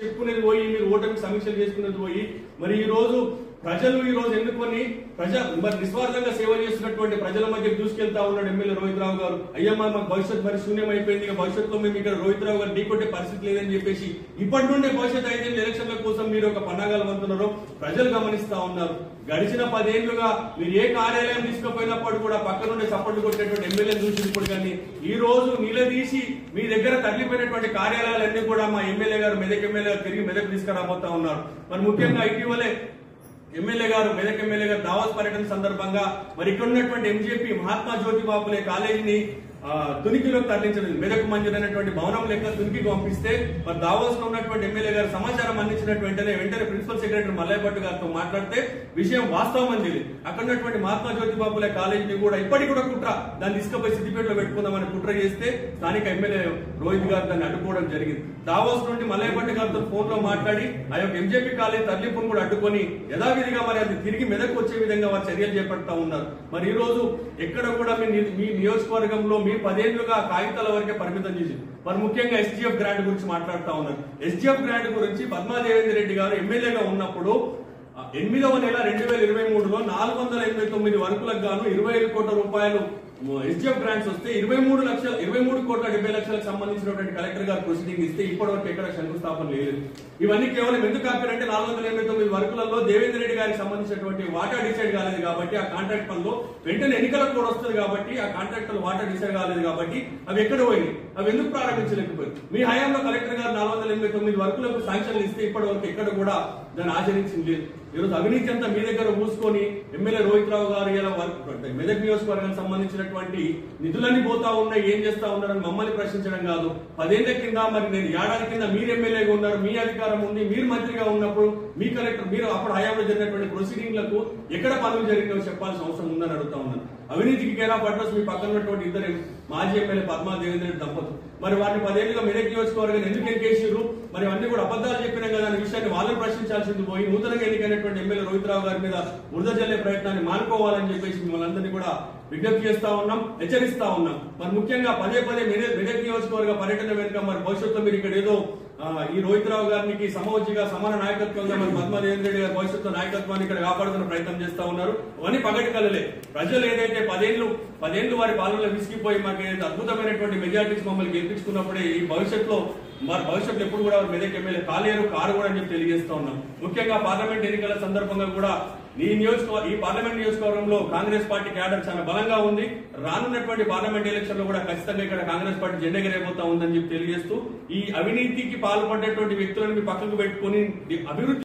చెప్పుకునేది పోయి మీరు ఓటమి సమీక్షలు చేసుకునేది పోయి మరి ఈ రోజు ప్రజలు ఈ రోజు ఎన్నుకొని ప్రజ మరి నిస్వార్థంగా సేవ చేస్తున్నటువంటి ప్రజల మధ్య దూసుకెళ్తా ఉన్నాడు ఎమ్మెల్యే రోహిత్ రావు గారు అయ్యమ్మా మాకు భవిష్యత్ మరి శూన్యమైపోయింది ఇక భవిష్యత్తులో మేము ఇక్కడ రోహిత్ రావు గారు ఢీకొట్టే పరిస్థితి లేదని చెప్పేసి ఇప్పటి నుండి భవిష్యత్ ఐదేళ్ళ ఎలక్షన్ల కోసం మీరు ఒక పన్నాగాలు వంతున్నారో ప్రజలు గమనిస్తా ఉన్నారు. గడిచిన పదేళ్ళుగా మీరు ఏ కార్యాలయం తీసుకుపోయినప్పుడు కూడా పక్క నుండి సపోర్ట్ కొట్టేటువంటి ఎమ్మెల్యే చూసి ఇప్పుడు కానీ ఈ రోజు నిలదీసి మీ దగ్గర తరలిపోయినటువంటి కార్యాలయాలన్నీ కూడా మా ఎమ్మెల్యే గారు మెదక్ ఎమ్మెల్యే గారు తిరిగి మెదక్ తీసుకురాబోతా ఉన్నారు. మరి ముఖ్యంగా ఇటీవలే ఎమ్మెల్యే గారు మెదక్ ఎమ్మెల్యే గారు దావాస్ పర్యటన సందర్భంగా మరి ఇక్కడ ఉన్నటువంటి ఎంజేపీ మహాత్మా జ్యోతి బాపులే కాలేజీని తునికిలో తునికిలోకి తరలించడం మెదక్ మంజూరైనటువంటి భవనం లెక్క తునికి పంపిస్తే మరి దావోస్లో ఉన్నటువంటి ఎమ్మెల్యే గారు సమాచారం అందించినట్టు వెంటనే వెంటనే ప్రిన్సిపల్ సెక్రటరీ మల్లయ్యపట్టు గారితో మాట్లాడితే విషయం వాస్తవం అని తెలియదు అక్కడ ఉన్నటువంటి మహాత్మా జ్యోతిబాబులే కాలేజీని కూడా ఇప్పటికి కూడా కుట్ర. దాన్ని తీసుకుపోయి సిద్దిపేటలో పెట్టుకుందామని కుట్ర చేస్తే స్థానిక ఎమ్మెల్యే రోహిత్ గారు దాన్ని అడ్డుకోవడం జరిగింది. దావోస్ నుండి మల్లయ్యపట్టు గారితో ఫోన్లో మాట్లాడి ఆ యొక్క ఎంజేపీ కాలేజ్ తరలింపును కూడా అడ్డుకొని యథావిధిగా మరి అది తిరిగి మెదక్ వచ్చే విధంగా వారు చర్యలు చేపడతా ఉన్నారు. మరి ఈ రోజు ఎక్కడ కూడా మీ మీ నియోజకవర్గంలో మీ పదేళ్ళుగా కాగితాల వరకే పరిమితం చేసి మరి ముఖ్యంగా ఎస్జిఎఫ్ గ్రాంట్ గురించి మాట్లాడుతా ఉన్నారు. ఎస్జిఎఫ్ గ్రాంట్ గురించి పద్మాదేవేంద్ర రెడ్డి గారు ఎమ్మెల్యేగా ఉన్నప్పుడు ఎనిమిదవ నెల రెండు వేల ఇరవై మూడులో నాలుగు వందల ఎనభై తొమ్మిది వరకులకు గాను ఇరవై ఐదు కోట్ల రూపాయలు ఎస్జిఎఫ్ గ్రాంట్స్ వస్తే ఇరవై మూడు లక్షల ఇరవై మూడు కోట్ల డెబ్బై లక్షలకు సంబంధించినటువంటి కలెక్టర్ గారు ప్రొసీడింగ్ ఇస్తే ఇప్పటి వరకు ఎక్కడ శంకుస్థాపన లేదు. ఇవన్నీ కేవలం ఎందుకు ఆపారంటే నాలుగు వందల ఎనభై తొమ్మిది వర్కులలో దేవేంద్ర రెడ్డి గారికి సంబంధించినటువంటి వాటా డిసైడ్ కాలేదు కాబట్టి ఆ కాంట్రాక్ట్ పనులు వెంటనే ఎన్నికలకు కూడా వస్తుంది కాబట్టి ఆ కాంట్రాక్ట్ వాటా డిసైడ్ కాలేదు కాబట్టి అవి ఎక్కడ పోయినాయి? అవి ఎందుకు ప్రారంభించలేకపోయింది మీ హయాంలో కలెక్టర్ గారు నాలుగు వందల ఎనభై తొమ్మిది వర్కులకు శాంక్షన్లు ఇస్తే ఇప్పటి వరకు ఎక్కడ కూడా దాన్ని ఆచరించింది. లేదు ఈరోజు అవినీతి అంతా మీ దగ్గర మూసుకొని ఎమ్మెల్యే రోహిత్ రావు గారు ఇలా వర్క్ మెదక్ నియోజకవర్గానికి సంబంధించినటువంటి నిధులన్నీ పోతా ఉన్నాయి ఏం చేస్తా ఉన్నారని మమ్మల్ని ప్రశ్నించడం కాదు. పదేళ్ళ కింద మరి నేను ఏడాది కింద మీరు ఎమ్మెల్యేగా ఉన్నారు మీ అధికారం ఉంది మీరు మంత్రిగా ఉన్నప్పుడు మీ కలెక్టర్ మీరు అప్పుడు హయాంలో జరిగినటువంటి ప్రొసీడింగ్లకు ఎక్కడ పనులు జరిగినాయో చెప్పాల్సిన అవసరం ఉందని అడుగుతా ఉన్నాను. అవినీతికి కేరా పడ్రస్ మీ పక్కన ఉన్నటువంటి ఇద్దరు మాజీ ఎమ్మెల్యే పద్మా దేవేంద్ర దంపతులు. మరి వారిని పదేళ్ళుగా మెదక్ నియోజకవర్గాన్ని ఎందుకు ఎన్కేసారు మరి అన్ని కూడా అబద్ధాలు చెప్పినాం కదా అనే విషయాన్ని వాళ్ళని చేయాల్సింది పోయి నూతనంగా ఎన్నికైనటువంటి ఎమ్మెల్యే రోహిత్ రావు గారి మీద బురద జల్లే ప్రయత్నాన్ని మానుకోవాలని చెప్పేసి మిమ్మల్ని అందరినీ కూడా విజ్ఞప్తి చేస్తా ఉన్నాం హెచ్చరిస్తా ఉన్నాం. మరి ముఖ్యంగా పదే పదే మెదక్ నియోజకవర్గ పర్యటన వెనుక మరి భవిష్యత్తులో మీరు ఇక్కడ ఏదో ఈ రోహిత్ రావు గారికి సమవచ్చిగా సమాన నాయకత్వంగా మన పద్మాదేవేంద్ర రెడ్డి గారి భవిష్యత్తు నాయకత్వాన్ని ఇక్కడ కాపాడుతున్న ప్రయత్నం చేస్తా ఉన్నారు. అవన్నీ పగటి కలలే ప్రజలు ఏదైతే పదేళ్ళు పదేళ్ళు వారి పాలనలో విసిగిపోయి మాకు ఏదైతే అద్భుతమైనటువంటి మెజార్టీస్ మమ్మల్ని గెలిపించుకున్నప్పుడే ఈ భవిష్యత్తులో మరి భవిష్యత్తులో ఎప్పుడు కూడా వారు మెదక్ ఎమ్మెల్యే కాలేరు కారు కూడా అని చెప్పి తెలియజేస్తా ఉన్నాం. ముఖ్యంగా పార్లమెంట్ ఎన్నికల సందర్భంగా కూడా ఈ నియోజకవర్గ ఈ పార్లమెంట్ నియోజకవర్గంలో కాంగ్రెస్ పార్టీ క్యాడర్ చాలా బలంగా ఉంది. రానున్నటువంటి పార్లమెంట్ ఎలక్షన్లో కూడా ఖచ్చితంగా ఇక్కడ కాంగ్రెస్ పార్టీ జెండా ఉందని చెప్పి తెలియజేస్తూ ఈ అవినీతికి పాల్పడేటువంటి వ్యక్తులను మీ పక్కకు పెట్టుకుని అభివృద్ధి